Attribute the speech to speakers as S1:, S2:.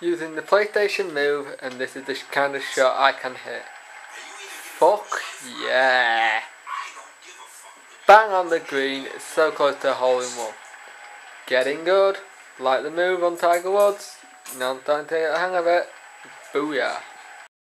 S1: using the PlayStation Move, and this is the kind of shot I can hit. Fuck yeah! Bang on the green, so close to a hole in one. Getting good, like the move on Tiger Woods. Now I'm starting to get the hang of it. Booyah.